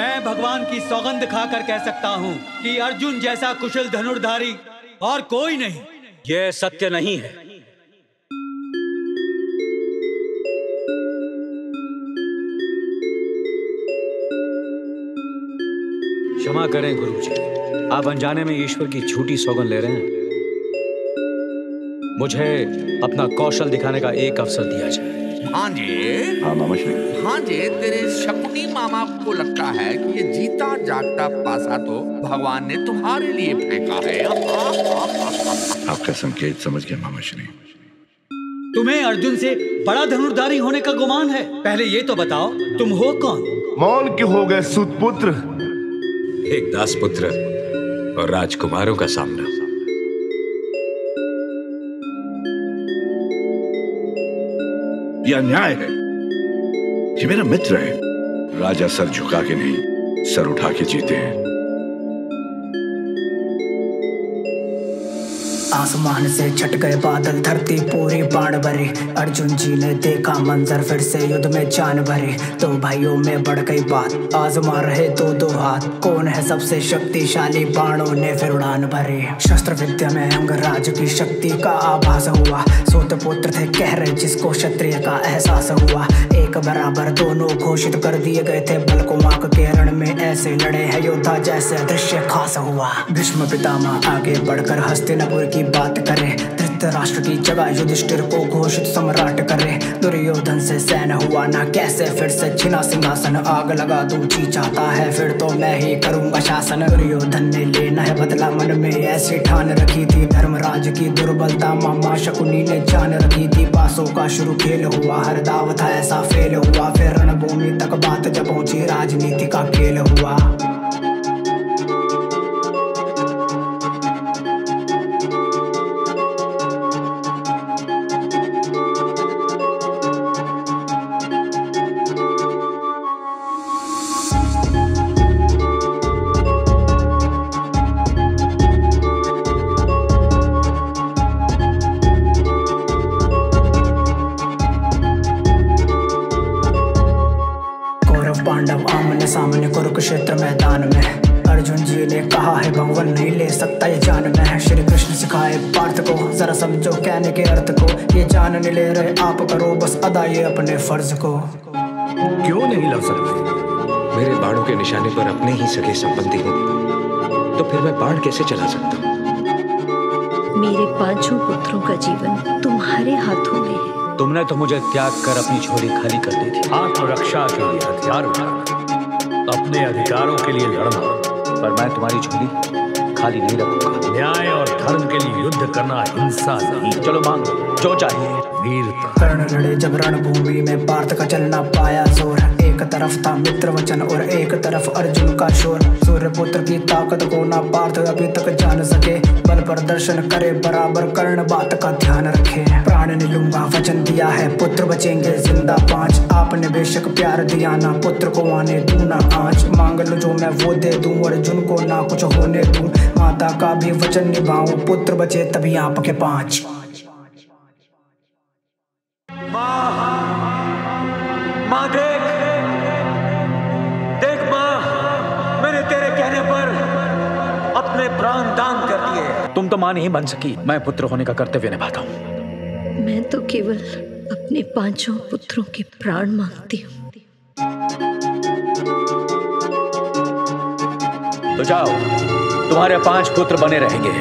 मैं भगवान की सौगंध खाकर कह सकता हूँ कि अर्जुन जैसा कुशल धनुर्धारी और कोई नहीं। यह सत्य नहीं है। क्षमा करें गुरु जी आप अनजाने में ईश्वर की झूठी सौगंध ले रहे हैं। मुझे अपना कौशल दिखाने का एक अवसर दिया जाए। हाँ जी। हाँ मामा श्री। हाँ जी तेरे शकुनी मामा को लगता है कि ये जीता जागता पासा तो भगवान ने तुम्हारे लिए फेंका है। आपका संकेत समझ गया मामा श्री। तुम्हें अर्जुन से बड़ा धनुर्धारी होने का गुमान है। पहले ये तो बताओ तुम हो कौन? मौन क्यों हो गए सुतपुत्र एक दास पुत्र और राजकुमारों का सामना। यह अन्याय है? ये मेरा मित्र है। राजा सर झुका के नहीं, सर उठा के जीते हैं। आसमान से छट गए बादल धरती पूरी बाण भरे। अर्जुन जी ने देखा मंजर फिर से युद्ध में जान भरे। दो भाइयों में बढ़ गई बात, आजमा रहे दो दो हाथ। कौन है सबसे शक्तिशाली? बाणों ने फिर उड़ान भरे। शस्त्र विद्या में अंगराज की शक्ति का आभास हुआ। सोत पुत्र थे कह रहे जिसको क्षत्रिय का एहसास हुआ। एक बराबर दोनों घोषित कर दिए गए थे। बल को आँख के रण में ऐसे लड़े है योद्धा जैसे दृश्य खास हुआ। भीष्म पितामह आगे बढ़कर हस्तिनापुर की बात करे धृतराष्ट्र की जगह युधिष्ठिर को घोषित सम्राट करे। दुर्योधन से सैन हुआ ना कैसे, फिर से छिना सिंहासन, आग लगा दूँ, जी चाहता है फिर तो मैं ही करूँगा शासन दुर्योधन ने लेना है बदला, मन में ऐसी ठान रखी थी। धर्मराज की दुर्बलता, मामा शकुनी ने जान रखी थी। बासों का शुरू खेल हुआ, हर दाव था ऐसा फेल हुआ, फिर रणभूमि तक बात जब पहुँची, राजनीति का खेल हुआ। कुरुक्षेत्र मैदान में। अर्जुन जी ने कहा है भगवान नहीं ले सकता ये जान में। श्री कृष्ण सिखाए पार्थ को जरा समझो कहने के अर्थ को। ये जान नहीं ले रहे आप करो बस अदा ये अपने फ़र्ज़ को। क्यों नहीं लड़ सकते? मेरे बाणों के निशाने पर अपने ही सगे संबंधी हो। तो फिर मैं बाण कैसे चला सकता हूँ? मेरे पाँचों पुत्रों का जीवन तुम्हारे हाथों में है। तुमने तो मुझे त्याग कर अपनी झोली खाली कर दी थी। आत्मरक्षा के लिए हथियार उठाना अपने अधिकारों के लिए लड़ना। पर मैं तुम्हारी झोली खाली नहीं रखूँगा। न्याय और धर्म के लिए युद्ध करना हिंसा नहीं। चलो मांग लो जो चाहिए। वीरता। कर्ण लड़े जब रणभूमि में पार्थ का चलना पाया ज़ोर एक तरफ़ था मित्र वचन और एक तरफ़ अर्जुन का शोर। सूर्य पुत्र की ताकत को ना पार्थ अभी तक जान सके। बल प्रदर्शन करे, बराबर कर्ण बात का ध्यान रखे। प्राण ने लूँगा वचन दिया है, पुत्र बचेंगे ज़िंदा पाँच। आपने बेशक प्यार दिया ना, पुत्र को आने दूँ ना आँच मांग लो जो मैं वो दे दूँ, अर्जुन को ना कुछ होने दूँ। माता का भी वचन निभाऊं, पुत्र बचे तभी आपके पाँच। कहने पर अपने प्राण दान कर दिए। तुम तो माँ नहीं बन सकी। मैं पुत्र होने का कर्तव्य निभाता हूँ। मैं तो केवल अपने पाँचों पुत्रों के प्राण मांगती हूँ। तो जाओ तुम्हारे पाँच पुत्र बने रहेंगे।